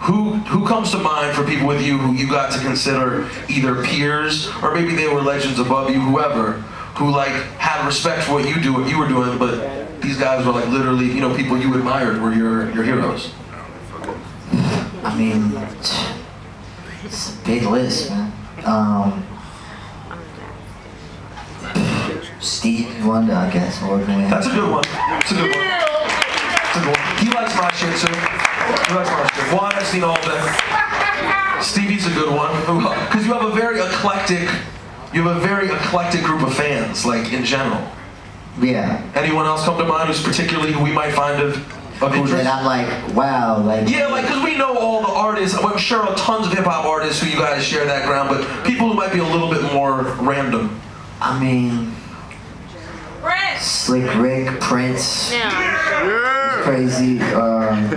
who who comes to mind for people with you who you got to consider either peers or maybe they were legends above you, whoever, who like had respect for what you do, what you were doing, but these guys were like literally, you know, people you admired were your your heroes. I mean, it's a big list, man. Um, Stevie Wonder, I guess. That's a good one. That's a good one. He likes my shit too. He likes my shit. Juan Epstein all day. Stevie's a good one. Because you have a very eclectic, you have a very eclectic group of fans, like in general. Yeah. Anyone else come to mind who's particularly who we might find of, of interest? that I'm like, wow, like. Yeah, like, because we know all the artists. I'm sure tons of hip hop artists who you guys share that ground, but people who might be a little bit more random. I mean, Slick Rick, Prince, crazy. Um,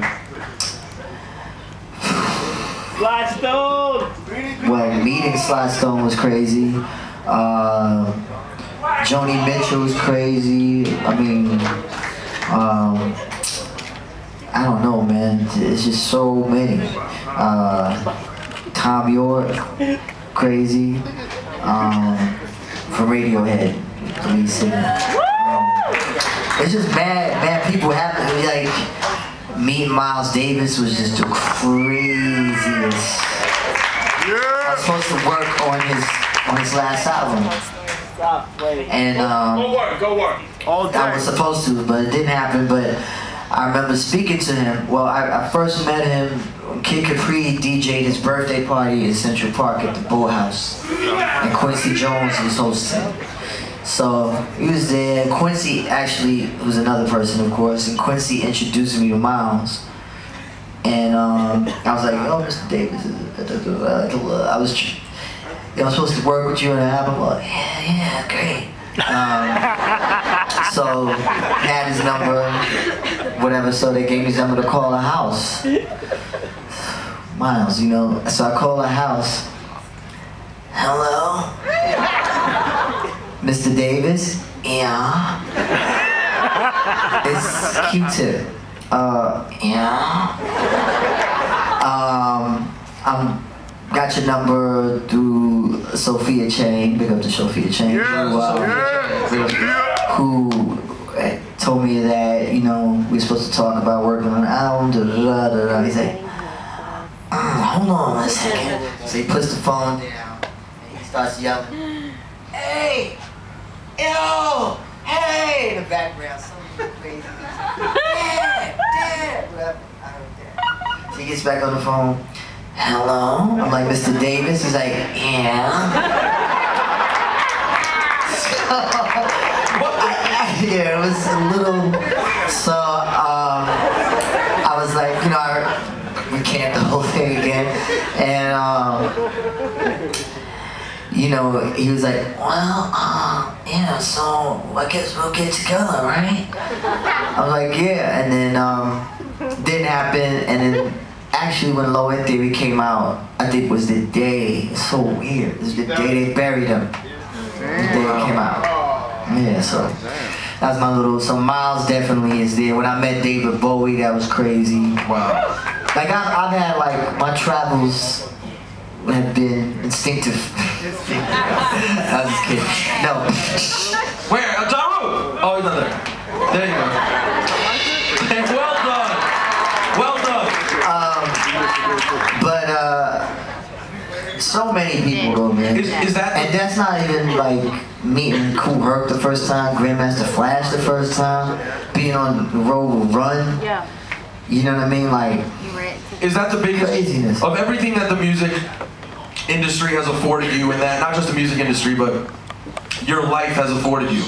Sly Stone. well, meeting Sly Stone was crazy. Uh, Joni Mitchell was crazy. I mean, um, I don't know, man. It's just so many. Uh, Thom Yorke, crazy. Um, from Radiohead, the lead singer. Um, it's just bad, bad people happen. Like, meeting Miles Davis was just the craziest. I was supposed to work on his on his last album, Stop, and um, Go work, go work. All day. I was supposed to, but it didn't happen. But I remember speaking to him. Well, I, I first met him. Kid Capri DJ'd his birthday party in Central Park at the Boathouse, and Quincy Jones was hosting. So he was there. Quincy actually was another person, of course, and Quincy introduced me to Miles. And um, I was like, "Oh, Mr. Davis, uh, uh, uh, I was, you know, I'm supposed to work with you on an album." Like, yeah, yeah, great. Um, so had his number, whatever. So they gave me his number to call a house. Miles, you know. So I call a house. Hello, Mr. Davis. Yeah. It's Q-Tip. Uh, yeah. Um, I'm got your number through Sophia Chang. Big up to Sophia Chang. who, uh, who uh, told me that you know we are supposed to talk about working on an album. Da, da, da, da, da. He's like, "Mm, hold on a second. So he puts the phone down and he starts yelling, "Hey, yo, hey!" In the background, something crazy. Dad, Dad, whatever. I heard that. So he gets back on the phone. Hello? I'm like, Mr. Davis? He's like, yeah. I- yeah, it was a little. So um, I was like, you know, I recant the whole thing again, and um, you know, he was like, well, uh, yeah, so I guess we'll get together, right? I was like, yeah, and then um, didn't happen, and then actually when Low End Theory came out, I think was the day. It's so weird. It was the day they buried him. The day it came out. Yeah, so that's my little. So Miles definitely is there. When I met David Bowie, that was crazy. Wow. Like I've, I've had like my travels have been instinctive. I was just kidding. No. Where? Uh, Daru! Oh, he's not there. There you go. Hey, well done. Well done. But uh, so many people though, man. Is, is that And that's not even like meeting Kool Herc the first time, Grandmaster Flash the first time, being on the road with Run. Yeah. You know what I mean? Like, You were it. is that the biggest Craziness. of everything that the music industry has afforded you, and that not just the music industry, but your life has afforded you?